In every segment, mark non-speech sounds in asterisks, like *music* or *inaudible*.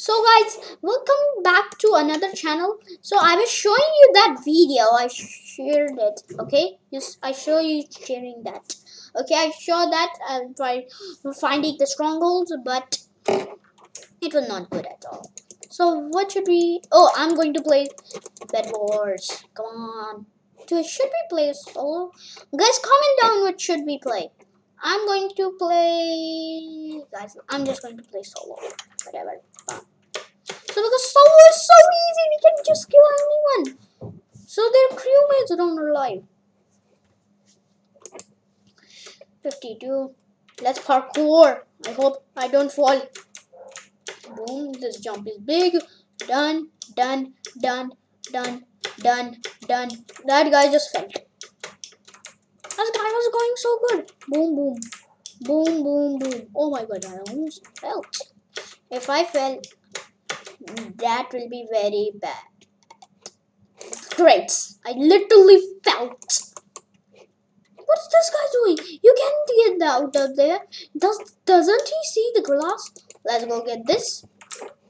So guys, welcome back to another channel. So I was showing you that video. I shared it. Okay, just I show you sharing that. Okay, I show that trying finding the strongholds, but it was not good at all. So what should we? Oh, I'm going to play Bed Wars. Come on. Do should we play solo? Guys, comment down what should we play. I'm going to play, guys. I'm just going to play solo. Whatever. So because solo is so easy, we can just kill anyone. So their crewmates don't alive. 52. Let's parkour. I hope I don't fall. Boom. This jump is big. Done. Done. Done. Done. Done. Done. That guy just fell. That guy was going so good. Boom. Boom. Boom. Boom. Boom. Oh my god. I almost fell. If I fell, that will be very bad. Great. I literally felt. What is this guy doing? You can't get out of there. Does doesn't he see the glass? Let's go get this.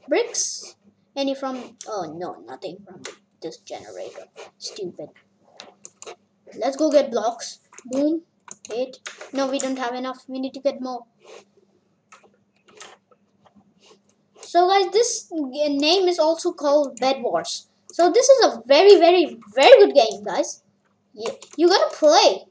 Bricks. Any from oh no, nothing from this generator. Stupid. Let's go get blocks. Boom. Eight. No, we don't have enough. We need to get more. So guys, this name is also called Bed Wars. So this is a very, very, very good game, guys. You, you gotta play.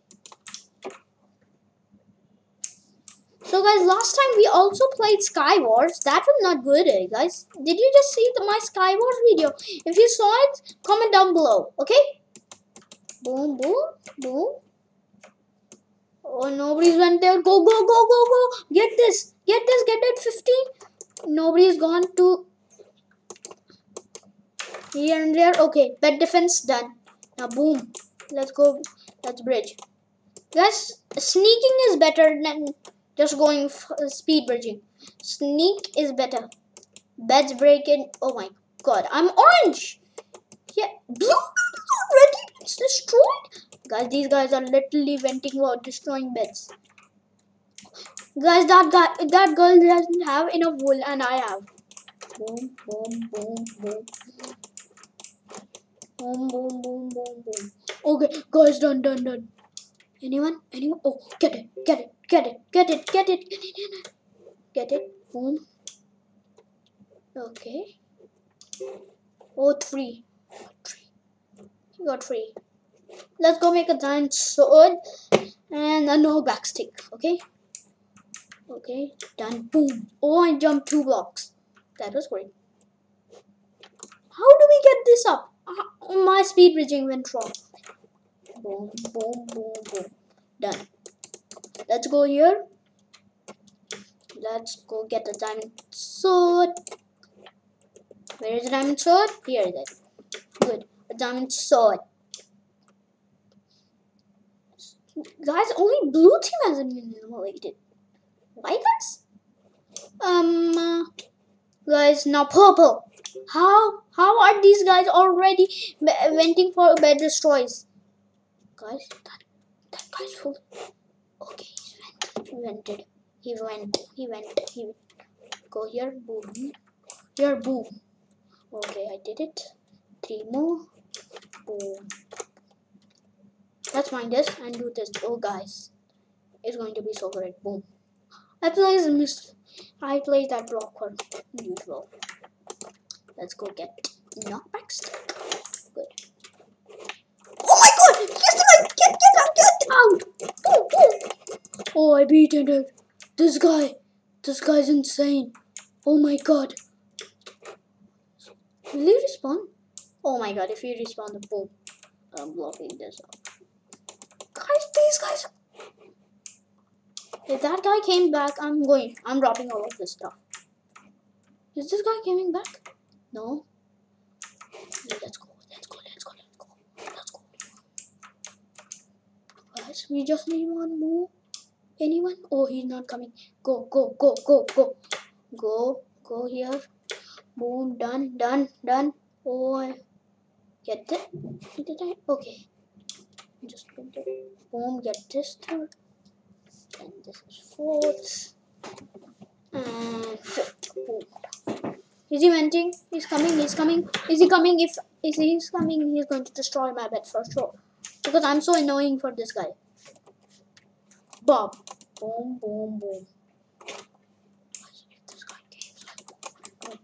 So guys, last time we also played Sky Wars. That was not good, eh, guys. Did you just see the, my Sky Wars video? If you saw it, comment down below, okay? Boom, boom, boom. Oh, nobody's went there. Go, go, go, go, go. Get this. Get this. Get it. 15 nobody's gone to here and there okay bed defense done. Now boom. Let's go. Let's bridge. Guys sneaking is better than just going speed bridging. Sneak is better. Beds breaking. Oh my god i'm orange! Yeah blue already it's destroyed? Guys these guys are literally venting while destroying beds Guys, that guy, that girl doesn't have enough wool, and I have. Boom, boom, boom, boom. Boom, boom, boom, boom, boom. Okay, guys, done, done, done. Anyone? Anyone? Oh, get it, get it, get it, get it, get it, get it, get it. Get it. Boom. Okay. Oh, three. Three. You got three. Let's go make a giant sword and a knockback stick. Okay. Okay, done. Boom. Oh, I jumped two blocks. That was great. How do we get this up? Uh, my speed bridging went wrong. Boom, boom, boom, boom. Done. Let's go here. Let's go get the diamond sword. Where is the diamond sword? Here it is. Good. A diamond sword. Guys, only blue team hasn't been eliminated. Guys? Um, uh, guys, now purple. How how are these guys already venting for bed destroys? Guys, that that guy's full. Okay. He vented. He went. He went. He went. Go here. Boom. Here. Boom. Okay, I did it. Three more. Boom. Let's find this and do this. Oh, guys, it's going to be so great. Boom. I play the miss I play that block one usual. Let's go get knockbacks. Good. Oh my god! Yes, get get out, get out! Oh, oh. I beat it. This guy, this guy's insane. Oh my god. Will he respawn? Oh my god, if he respawn the boom, I'm blocking this up. Guys, these guys if that guy came back, I'm going. I'm dropping all of this stuff. Is this guy coming back? No. Let's go. Let's go. Let's go. Let's go. Let's go. Guys, we just need one more. Anyone? Oh, he's not coming. Go, go, go, go, go. Go, go here. Boom, done, done, done. Oh, I get it. Did I? Okay. Just boom, get this third and this is fourth and fifth. Is he venting? He's coming. He's coming. Is he coming? If is he's coming, he's going to destroy my bed for sure. Because I'm so annoying for this guy. Bob. Boom, boom, boom.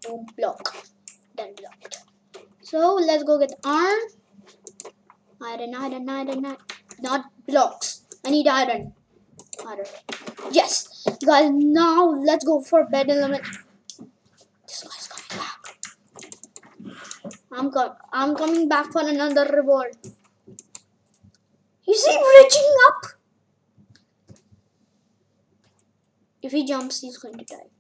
Boom, block. Then blocked. So let's go get iron. Iron, iron, iron, iron. Not blocks. I need iron. Iron. Yes, guys. Now let's go for bed element. This guy's coming back. I'm com I'm coming back for another reward. Is he reaching up? If he jumps, he's going to die.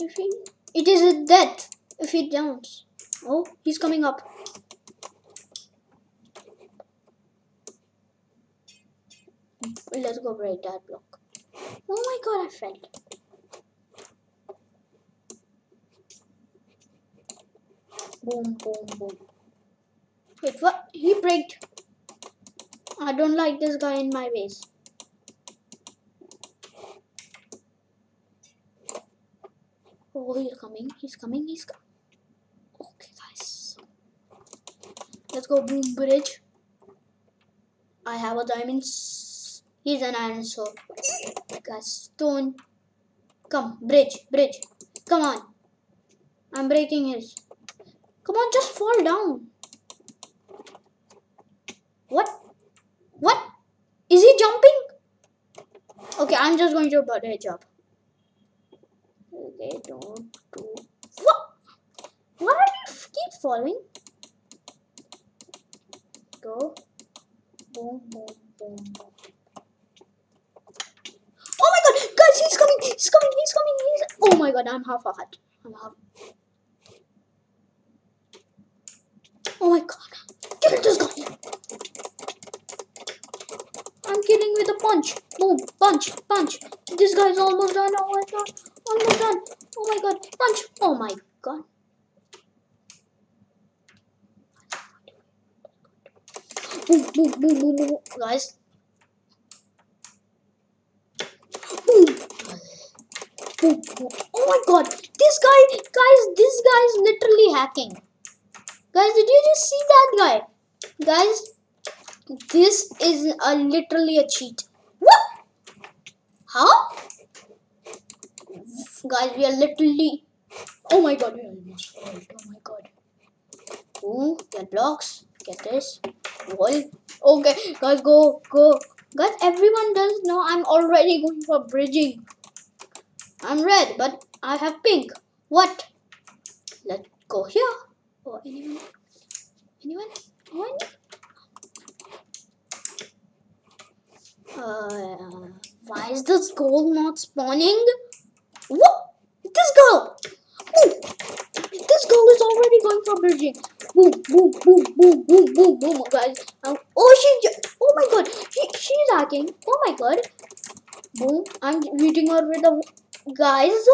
If he, it is a death if he jumps. Oh, he's coming up. Let's go break that block. Oh my god, I fell. Boom, boom, boom. Wait, what? He breaked. I don't like this guy in my base. Oh, he's coming. He's coming. He's coming. Okay, guys. Let's go boom bridge. I have a diamond. He's an iron sword. Guys, stone. Come, bridge, bridge. Come on. I'm breaking his. Come on, just fall down. What? What? Is he jumping? Okay, I'm just going to bridge job. Okay, don't do. What? Why are you keep falling? Go. Boom, boom, boom, boom. Oh my god, he's coming, he's coming, he's coming, he's. Oh my god, I'm half a hut. I'm half. Oh my god, kill this guy. I'm killing with a punch. Boom, punch, punch. This guy's almost done. Oh my god, almost done. Oh my god, punch. Oh my god. Boom, boom, boom, boom, boom. Guys. Oh my god. This guy, guys, this guy is literally hacking. Guys, did you just see that guy? Guys, this is a, literally a cheat. What? How? Guys, we are literally... Oh my god, we almost failed. Oh my god. Ooh, get blocks. Get this. Wall. Okay, guys, go, go. Guys, everyone does know I'm already going for bridging. I'm red, but I have pink. What? Let's go here. Oh, anyone? Anyone? Anyone? Uh, why is this gold not spawning? What? This girl! This girl is already going for bridging. Boom, boom, boom, boom, boom, boom, boom, guys. Um, oh, she Oh my god, she, she's hacking. Oh my god. Boom, I'm beating her with a... Guys,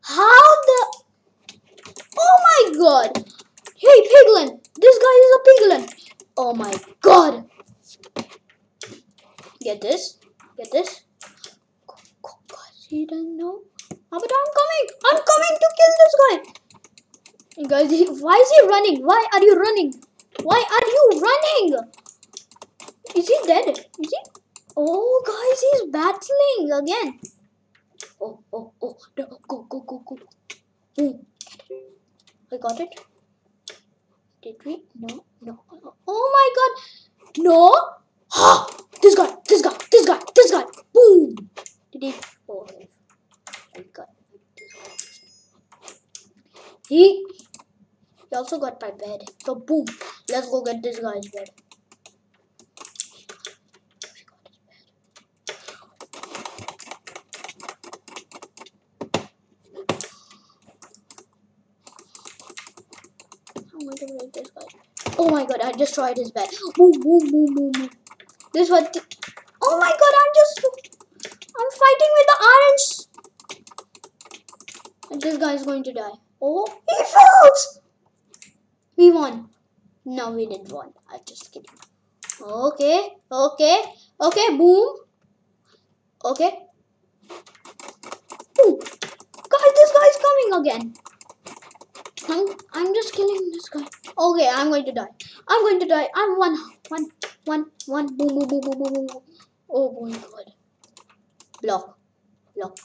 how the... Oh my god. Hey, Piglin. This guy is a Piglin. Oh my god. Get this. Get this. Guys, he doesn't know. But I'm coming. I'm coming to kill this guy. Guys, why is he running? Why are you running? Why are you running? Is he dead? Is he? Oh, guys, he's battling again. Oh, oh, oh. No, go, go, go, go. Boom. I got it. Did we? No, no. Oh my god. No. Ha! This guy, this guy, this guy, this guy. Boom. Did he? Oh, my god. He, he also got my bed. So boom. Let's go get this guy's bed. this guy. Oh my god, I destroyed his bed. Boom, boom, boom, boom, boom. This one. Oh my god, I'm just. I'm fighting with the orange. And this guy is going to die. Oh, he falls. We won. No, we didn't won. I'm just kidding. Okay, okay, okay, boom. Okay. Boom. Guys, this guy's coming again. I'm I'm just killing this guy. Okay, I'm going to die. I'm going to die. I'm one one one one boom boom boom boom boom boom. Oh my god. Block. Block.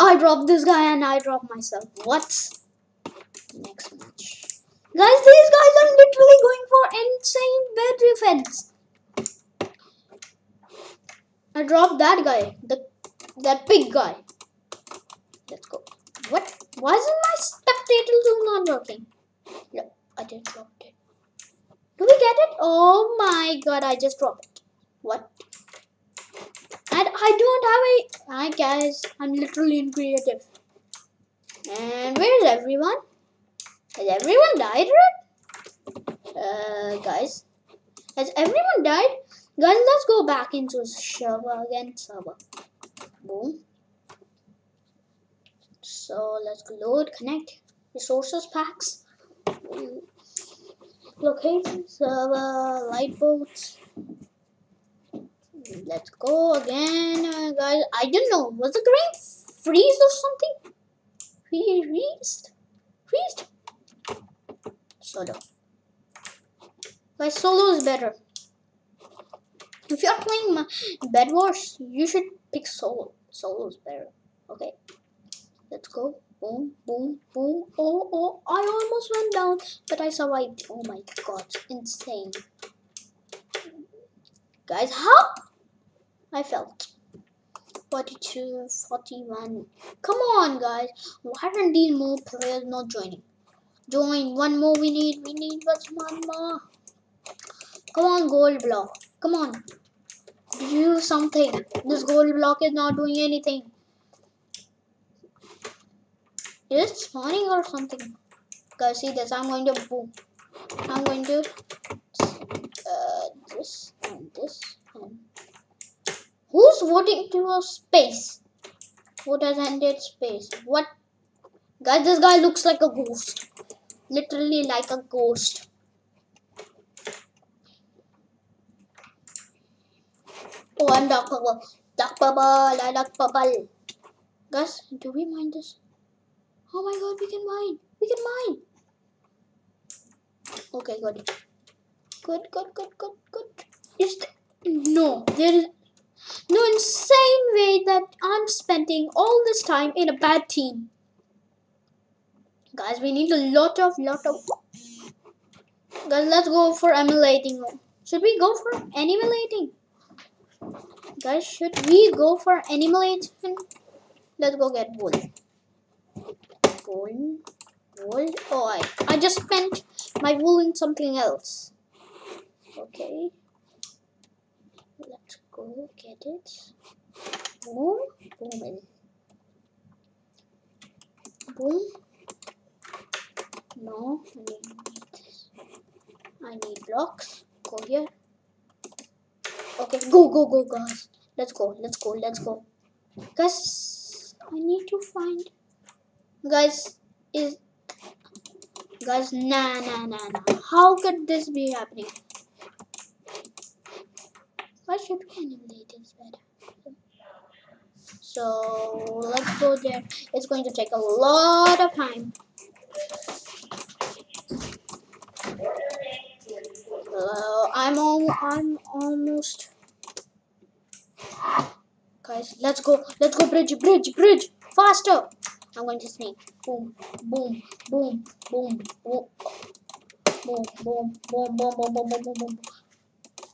I dropped this guy and I dropped myself. What? Next match. Guys, these guys are literally going for insane bed defense. I dropped that guy. The that big guy. Let's go. What? Why isn't my spectator zoom not working? Yeah, I just dropped it. Do we get it? Oh my god, I just dropped it. What? And I don't have a... Hi guys, I'm literally in creative. And where's everyone? Has everyone died already? Uh, guys. Has everyone died? Guys, let's go back into server again. Server. Boom. So let's load, connect, resources packs, location, server, light boats. Let's go again, uh, guys. I didn't know. Was the game freeze or something? Freezed? Freezed? Solo. Guys, solo is better. If you're playing Bed Wars, you should pick solo. Solo is better. Okay. Let's go. Boom, boom, boom. Oh, oh, I almost went down, but I survived. Oh my god, insane. Guys, how? I felt. 42, 41. Come on, guys. Why aren't these more players not joining? Join. One more we need. We need what's one more. Come on, gold block. Come on. Do something. This gold block is not doing anything. Is it spawning or something? Guys, see this. I'm going to boom. I'm going to uh, this and this and who's voting to a space? Who has ended space? What? Guys, this guy looks like a ghost. Literally like a ghost. Oh, I'm Dark Purple. Dark Purple. I like purple. Guys, do we mind this? Oh my god, we can mine. We can mine. Okay, good. Good, good, good, good, good. Is no, there is no insane way that I'm spending all this time in a bad team. Guys, we need a lot of, lot of... Guys, let's go for emulating. Should we go for emulating? Guys, should we go for emulating? Let's go get wool. Wool. Wool. Oh, I, I just spent my wool in something else. Okay. Let's go get it. Boom. Boom. Boom. No, I need. I need blocks. Go here. Okay, go, go, go, guys. Let's go, let's go, let's go. Guys, I need to find. Guys, is. Guys, nah, nah, nah, nah. How could this be happening? Why should we animate this better? So let's go there. It's going to take a lot of time. Uh, I'm all, I'm almost. Guys, let's go. Let's go, bridge, bridge, bridge. Faster. I'm going to sneak. Boom, boom, boom, boom, boom. Boom, boom, boom, boom, boom, boom, boom, boom.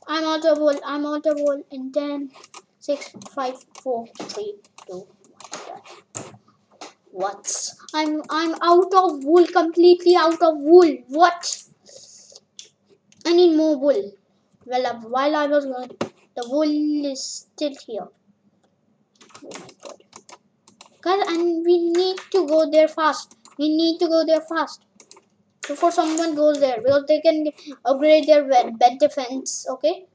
I'm out of wool. I'm out of wool in 10, 6, 5, 4, 3, 2, 1. What? I'm I'm out of wool, completely out of wool. What? I need more wool. Well, uh, while I was gone, the wool is still here. Oh my god. Guys, and we need to go there fast. We need to go there fast. Before someone goes there because they can upgrade their bed, defense okay?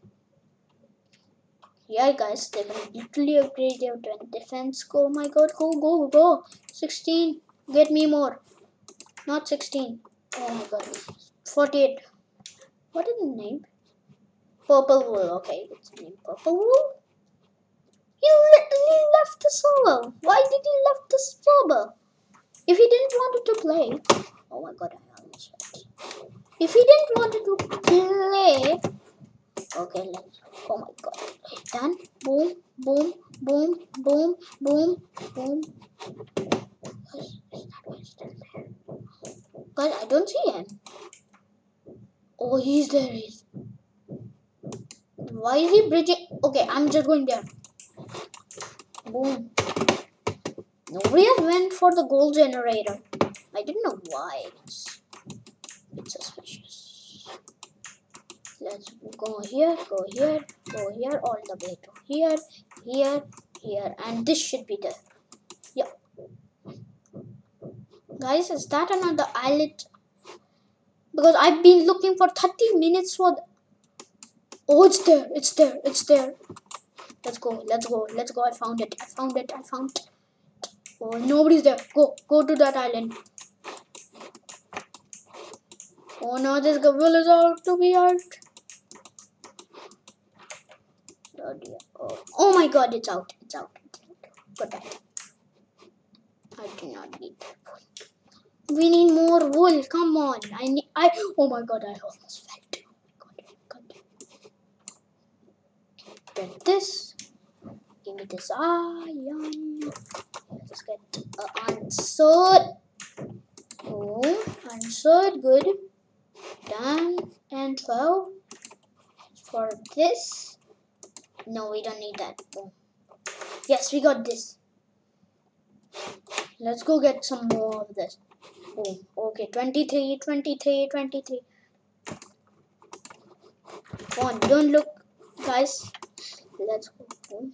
Yeah guys they can literally upgrade their bed defense. Oh my god go go go. 16 get me more. Not 16 oh my god. 48 what is the name purple wool okay it's name purple wool He literally left the server? Why did he left the server? If he didn't want to play, oh my god, I almost went. If he didn't want to play, okay, let's. Oh my god, done. Boom, boom, boom, boom, boom, boom. Guys, I don't see him. Oh, he's there. He's. Why is he bridging? Okay, I'm just going there. Boom. Nobody went for the gold generator. I didn't know why. It's, it's suspicious. Let's go here, go here, go here, all the way to here, here, here, and this should be there. Yeah. Guys, is that another islet? Because I've been looking for 30 minutes for. Oh, it's there, it's there, it's there. Let's go, let's go, let's go. I found it, I found it, I found it. Oh, nobody's there. Go, go to that island. Oh no, this girl is out to be out. Oh dear. Oh. oh my god, it's out. It's out. It's out. I do not need that. We need more wool. Come on. I need. I. Oh my god, I almost fell. Oh god, god. Get this. Give me this iron. Let's get uh, answered. Oh, answered. Good. Done. And 12. For this. No, we don't need that. Yes, we got this. Let's go get some more of this. Boom. Okay, 23, 23, 23. Come on, don't look, guys. Let's go. Boom.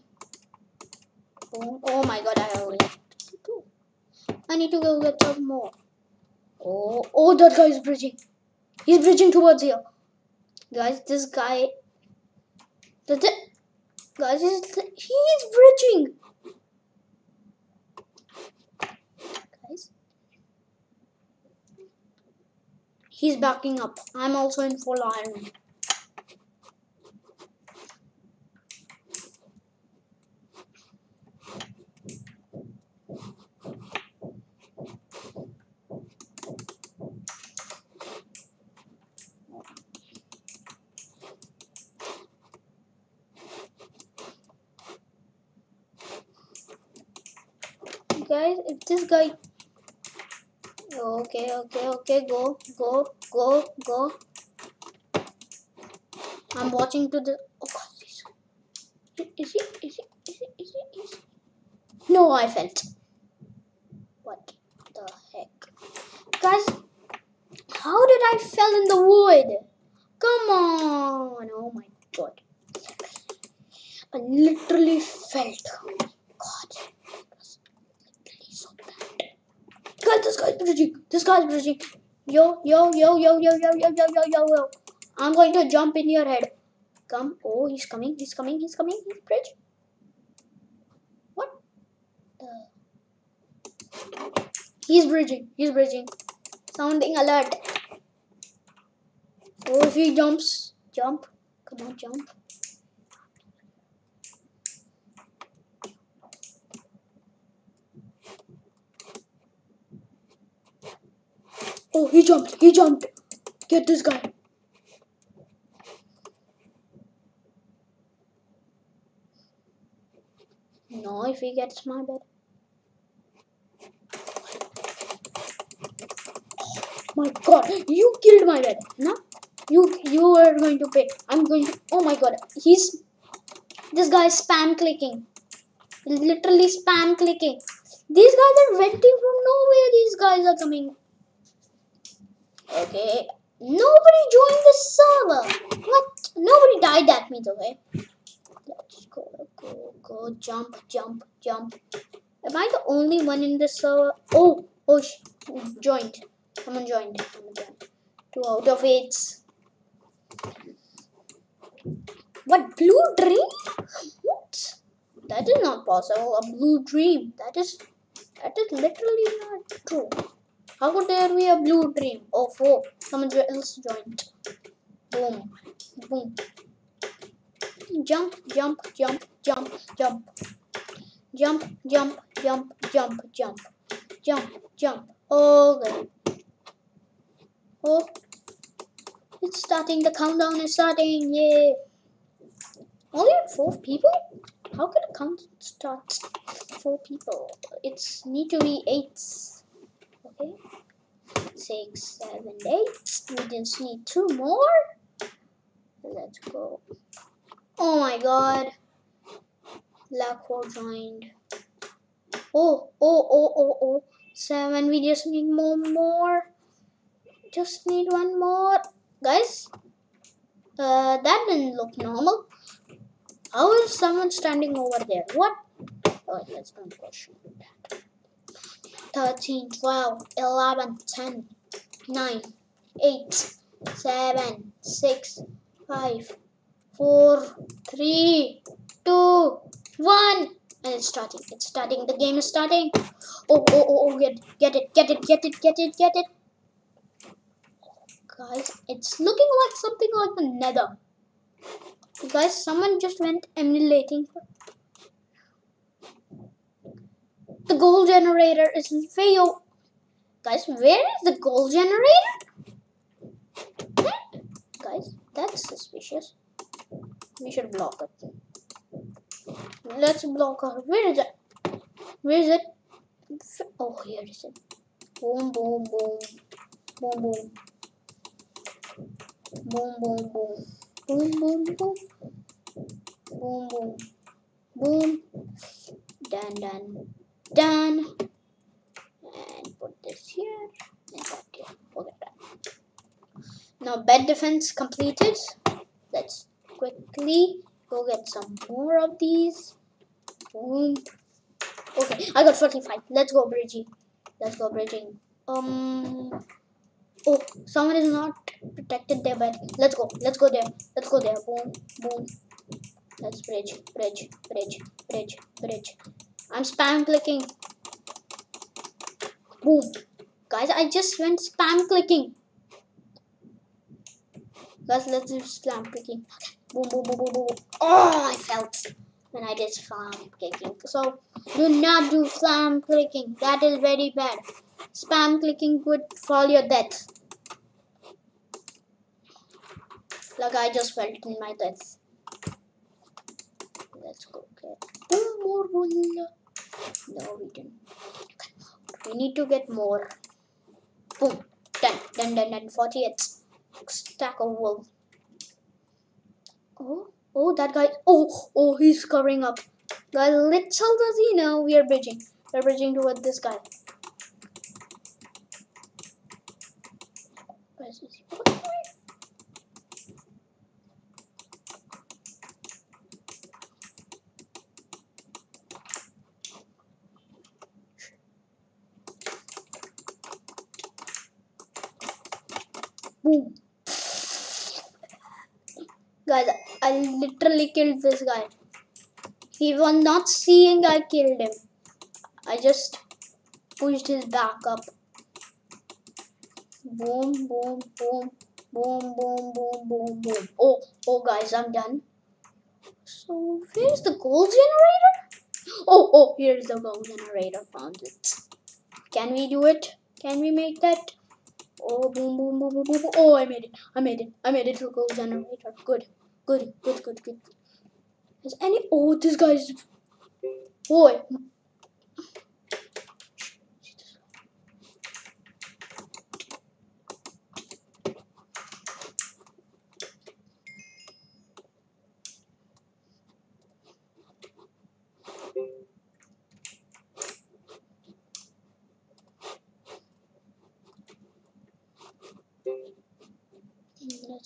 Boom. Oh my god, I only have two. I need to go get some more. Oh, oh, that guy is bridging. He's bridging towards here. Guys, this guy. The, the, guys, he's, he's bridging. Guys. He's backing up. I'm also in full iron. Guys. If this guy. Oh, okay okay okay. Go go go go. I'm watching to the oh god is he is he is he is he? no i felt. What the heck? Guys how did i fell in the wood? Come on. Oh my god. I literally felt. God Guys, this guy's bridging. This guy's bridging. Yo, yo, yo, yo, yo, yo, yo, yo, yo, yo, yo. I'm going to jump in your head. Come. Oh, he's coming. He's coming. He's coming. He's bridge. What? The... He's bridging. He's bridging. Sounding alert. Oh, if he jumps, jump. Come on, jump. Oh, he jumped. He jumped. Get this guy. No, if he gets my bed. Oh my god, you killed my bed. No? You you are going to pay. I'm going to oh my god. He's this guy is spam clicking. Literally spam clicking. These guys are venting from nowhere. These guys are coming. Okay. Nobody joined the server. What? Nobody died. That means okay. Let's go, go, go, jump, jump, jump. Am I the only one in the server? Oh, oh, joined. Someone joined. Someone joined. Two out of eight. What blue dream? What? That is not possible. A blue dream. That is that is literally not true. How could there be a blue dream? Oh, four. Someone else joined. Boom. Boom. Jump, jump, jump, jump, jump. Jump, jump, jump, jump, jump, jump, jump. Good. Oh, it's starting. The countdown is starting. Yay! Only four people? How can a count start four people? It's need to be eight. Okay. Six, seven, eight. We just need two more. Let's go. Oh my god. Lacquer joined. Oh, oh, oh, oh, oh. Seven. We just need more, more. Just need one more. Guys, uh, that didn't look normal. How is someone standing over there? What? Oh, let's not question that. 13, 12, 11, 10, 9, 8, 7, 6, 5, 4, 3, 2, 1. And it's starting. It's starting. The game is starting. Oh, oh, oh, oh, get, get it, get it, get it, get it, get it. Guys, it's looking like something like the nether. Guys, someone just went emulating. The gold generator is way Guys, where is the gold generator? Guys, that's suspicious. We should block it. Let's block her. Where is it? Where is it? Oh, here is it. Boom, boom, boom. Boom, boom. Boom, boom, boom. Boom, boom, boom. Boom, boom. Boom. Done, done. Done. And put this here. And that here. Okay, done. Now bed defense completed. Let's quickly go get some more of these. Boom. Okay, I got 45. Let's go, Bridgie. Let's go, bridging. Um. Oh, someone is not protected there, but let's go. Let's go there. Let's go there. Boom, boom. Let's bridge, bridge, bridge, bridge, bridge. I'm spam clicking. Boom. Guys, I just went spam clicking. Guys, let's do spam clicking. Boom, boom, boom, boom, boom. Oh, I felt when I did spam clicking. So, do not do spam clicking. That is very bad. Spam clicking could fall your death. Like I just felt in my death. Let's go get one more wool. No, we didn't. We need to get more. Boom. Done. Done, done, done. 48 stack of wool. Oh, oh, that guy. Oh, oh, he's covering up. Guys, little does he know we are bridging. We're bridging toward this guy. Where's he? Oh, Boom. Guys, I literally killed this guy. He was not seeing I killed him. I just pushed his back up. Boom, boom, boom, boom, boom, boom, boom, boom. Oh, oh, guys, I'm done. So, where's the gold generator? Oh, oh, here's the gold generator. Found it. Can we do it? Can we make that? Oh, boom, boom, boom, boom, boom, boom. Oh, I made it. I made it. I made it to gold generator. Good, good, good, good, good. Is any? Oh, this guy's. Boy.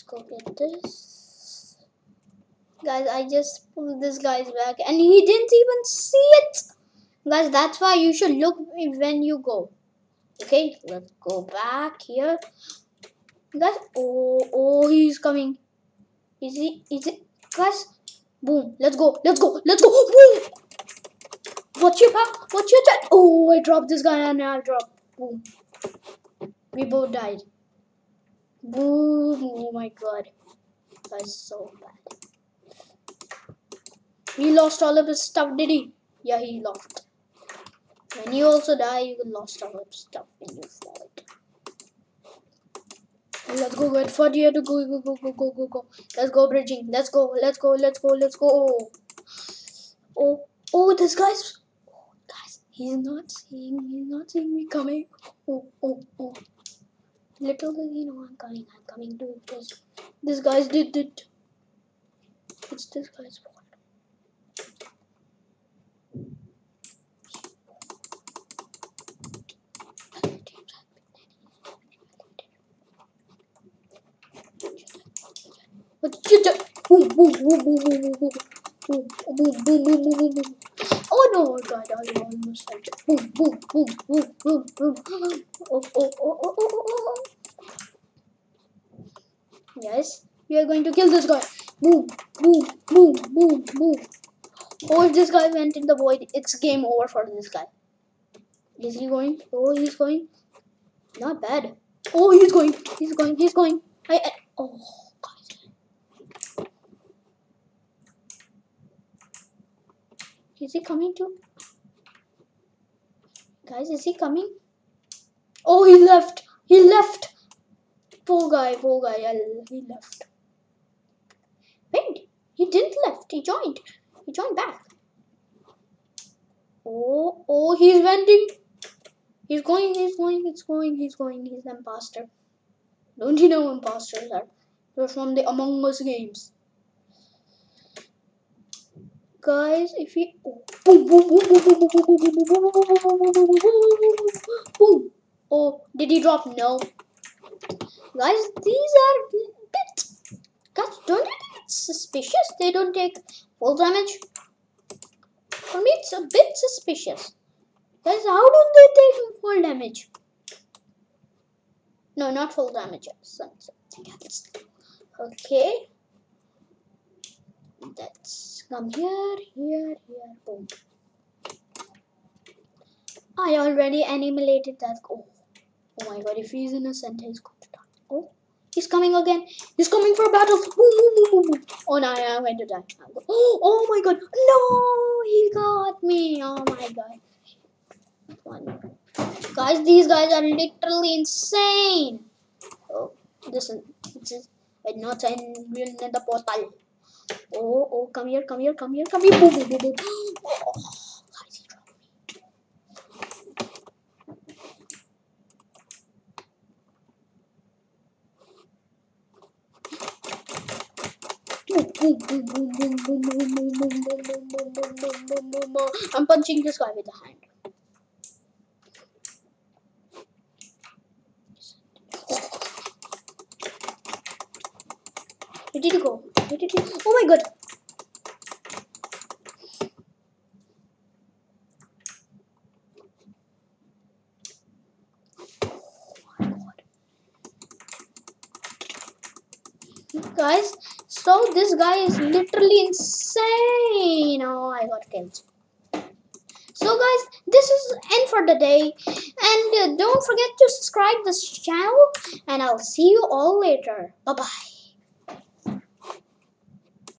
Let's go get this. Guys, I just pulled this guy's back and he didn't even see it. Guys, that's why you should look when you go. Okay, let's go back here. Guys, oh, oh, he's coming. Is he, is it, guys? Boom, let's go, let's go, let's go, boom! Watch your back, watch your. Oh, I dropped this guy and I dropped. Boom. We both died. Boom! Oh my god. That's so bad. He lost all of his stuff, did he? Yeah, he lost. When you also die, you lost all of stuff when you fall. Let's go, wait for you to go, go, go, go, go, go, go. Let's go bridging. Let's go, let's go, let's go, let's go. Oh, oh, this guy's, oh, guys, he's not seeing, he's not seeing me coming. Oh, oh, oh. Little does he know I'm coming, I'm coming to this. This guy's did it. It's this guy's fault. Boom, boom, boom, boom, boom, boom, boom. Boom, boom, boom, boom, boom, boom, boom. Oh no, God, I almost died. Boom, boom, boom, boom, boom, boom. Oh, oh, oh, oh, oh, oh, oh. Yes, we are going to kill this guy. Boom, boom, boom, boom, boom. Oh, if this guy went in the void, it's game over for this guy. Is he going? Oh, he's going. Not bad. Oh, he's going. He's going. He's going. I. I oh. Is he coming too? Guys, is he coming? Oh, he left. He left. Poor guy, poor guy. He left. Wait, he didn't left. He joined. He joined back. Oh, oh, he's vending. He's going, he's going, he's going, he's going. He's an imposter. Don't you know imposters are? They're from the Among Us games boom boom boom oh did he drop no guys these are bit guys don't it suspicious they don't take full damage for me it's a bit suspicious guys how do they take full damage no not full damage okay let's come here, here, here, boom. I already animated that. Oh, oh my god, if he's innocent, he's going to die. Oh, he's coming again. He's coming for battle. Boom, boom, boom, boom. Oh, no, I'm going to die. Oh, *gasps* oh my god. No, he got me. Oh my god. One. Guys, these guys are literally insane. Oh, is, this is not in the portal. Oh, oh, come here, come here, come here, come here. Boom, boom, boom, boom. Oh, guys, he dropped me. I'm punching this guy with the hand. Where did he go? Where did he? God! Guys, so this guy is literally insane. Oh, I got killed. So guys, this is end for the day. And uh, don't forget to subscribe this channel. And I'll see you all later. Bye-bye.